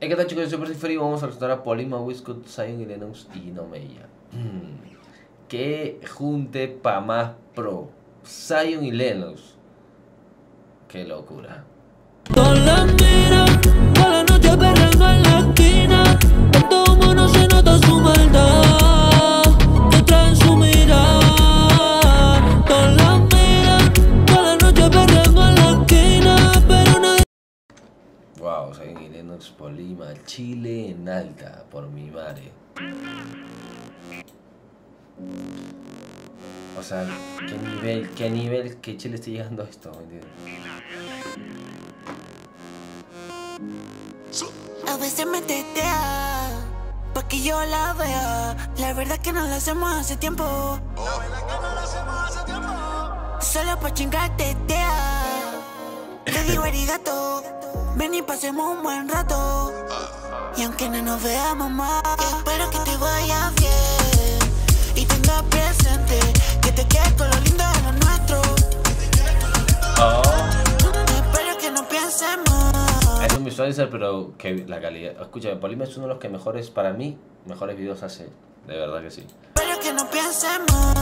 ¿qué tal chicos? Yo soy Percy Vamos a resaltar a Polima, Wiscut, Zion y Lennox y Nomeya. Mm. Que junte pa' más pro. Zion y Lennox. Qué locura. Lennox, Polima, Chile en alta, por mi madre. O sea, qué nivel, qué nivel que Chile esté llegando a esto, ¿me entiendes? A veces me tetea, pa' que yo la vea. La verdad que no la hacemos hace tiempo. La verdad que no la hacemos hace tiempo. Solo pa' chingar tetea. Le digo arigato, ven y pasemos un buen rato. Y aunque no nos veamos más, espero que te vaya bien. Y tengas presente que te quedes con lo lindo de lo nuestro. Espero que no pienses más. Es un visualizer, pero que la calidad. Escúchame, Polima es uno de los que mejores, para mí, mejores videos hace. De verdad que sí. Espero que no pienses más.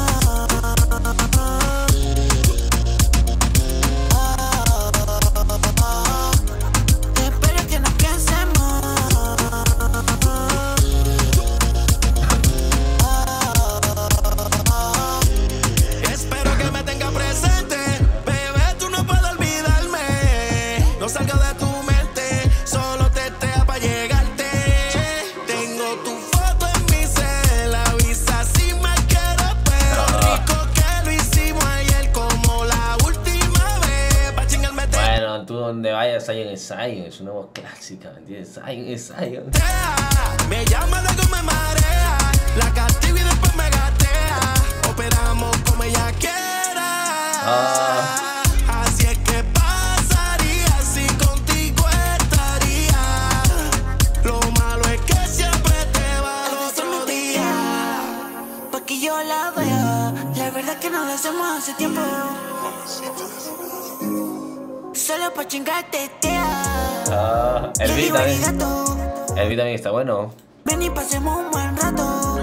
Zion es Zion. Es una voz clásica, ¿me entiendes? Zion es Zion. Me llama, luego me marea. La castigo y después me gatea. Operamos como ella quiera. Ah. Así es que pasaría si contigo estaría. Lo malo es que siempre te va veces otro día. tetea, pa' que yo la vea. La verdad que no lo hacemos hace tiempo. Solo pa' chingar tetea. Ah, el beat también. El beat también está bueno. ven y pasemos un buen rato.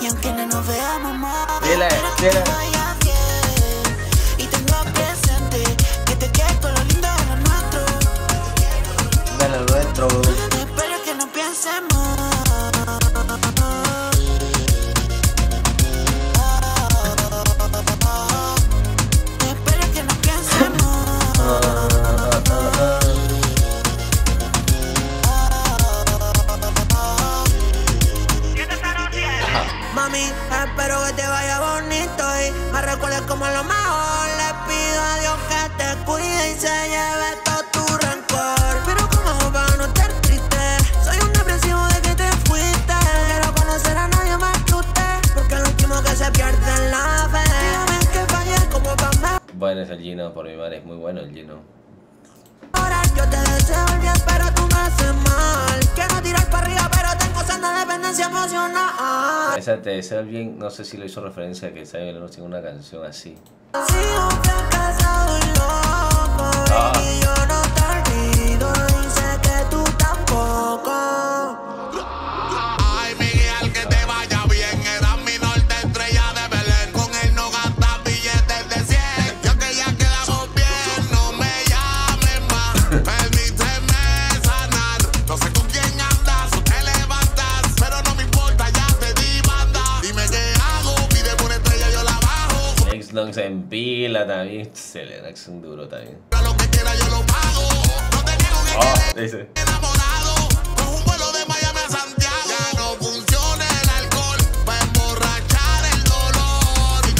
Y aunque no nos veamos más, Dile, dile. Espero que te vaya bonito y me recuerdes como lo mejor. Le pido a Dios que te cuide y se lleve todo tu rencor. Pero como para no estar triste, soy un depresivo de que te fuiste. No quiero conocer a nadie más que usted, porque el último que se pierde es la fe. Dígame que fallé como para Bueno, es el Gino, por mi madre, es muy bueno el Gino. mejorar. Yo te deseo el bien, pero tú me haces mal. Quiero tirar para arriba, sana dependencia emocional. Esa te el bien, no sé si lo hizo referencia a que no tiene una canción así. Ah.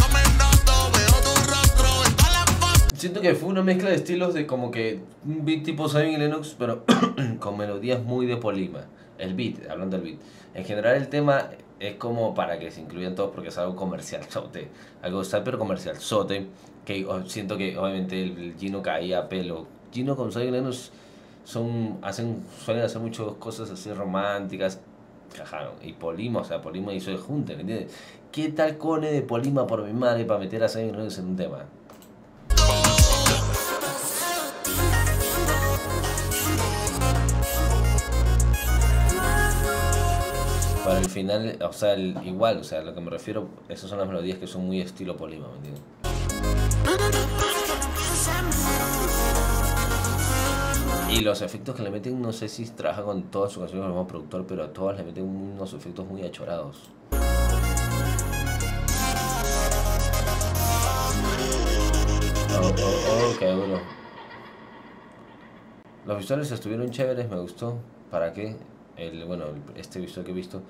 No me noto, veo tu rostro en todas las fotos. Siento que fue una mezcla de estilos de como que un beat tipo y Lennox, pero con melodías muy de Polima. El beat, hablando del beat. En general el tema es como para que se incluyan todos porque es algo comercial, sote. Algo está pero comercial, sote. Que siento que obviamente el, Gino caía a pelo. Gino con Zion y Lennox son, hacen, suelen hacer muchas cosas así románticas. Cajaron. Y Polima, o sea, Polima el junte, ¿me entiendes? ¿Qué tal cone de Polima por mi madre para meter a Zion y Lennox en un tema? Al final, o sea, el- igual, o sea, a lo que me refiero, esas son las melodías que son muy estilo Polima, ¿me entiendes? Y los efectos que le meten, no sé si trabaja con todas sus canciones el mismo productor, pero a todas le meten unos efectos muy achorados. Oh, oh, oh, qué. Los visuales estuvieron chéveres, me gustó. ¿Para qué? El, bueno, este visual que he visto,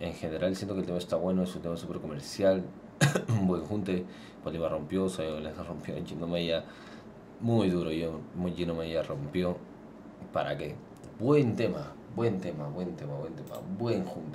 en general siento que el tema está bueno, es un tema súper comercial, buen junte. Bolívar rompió, Sayo les rompió, Gino Maya, muy duro, yo, muy Gino Maya rompió. ¿Para qué? Buen tema, buen tema, buen tema, buen tema, buen junte.